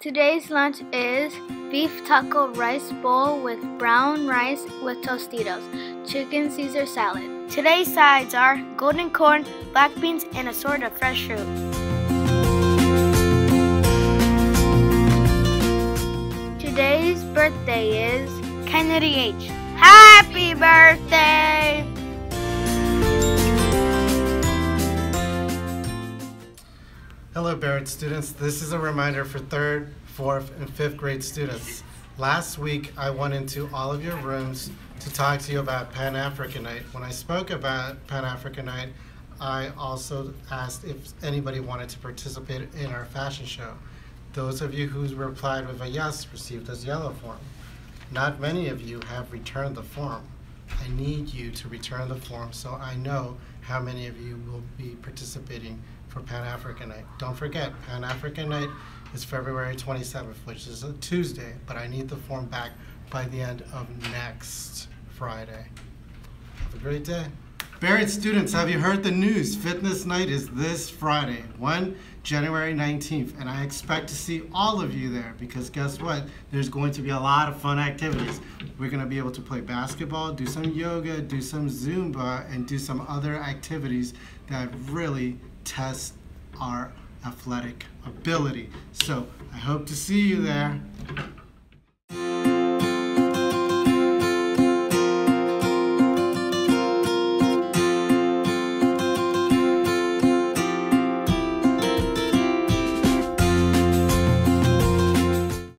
Today's lunch is beef taco rice bowl with brown rice with Tostitos, chicken Caesar salad. Today's sides are golden corn, black beans, and a sort of fresh fruit. Today's birthday is Kennedy H. Happy birthday! Hello Barrett students, this is a reminder for third, fourth, and fifth grade students. Last week I went into all of your rooms to talk to you about Pan-African Night. When I spoke about Pan-African Night, I also asked if anybody wanted to participate in our fashion show. Those of you who replied with a yes received this yellow form. Not many of you have returned the form. I need you to return the form so I know how many of you will be participating for Pan African Night. Don't forget, Pan African Night is February 27th, which is a Tuesday, but I need the form back by the end of next Friday. Have a great day. Barrett students, have you heard the news? Fitness Night is this Friday, 1 January 19th, and I expect to see all of you there because guess what? There's going to be a lot of fun activities. We're going to be able to play basketball, do some yoga, do some Zumba, and do some other activities that really test our athletic ability. So I hope to see you there.